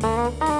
Música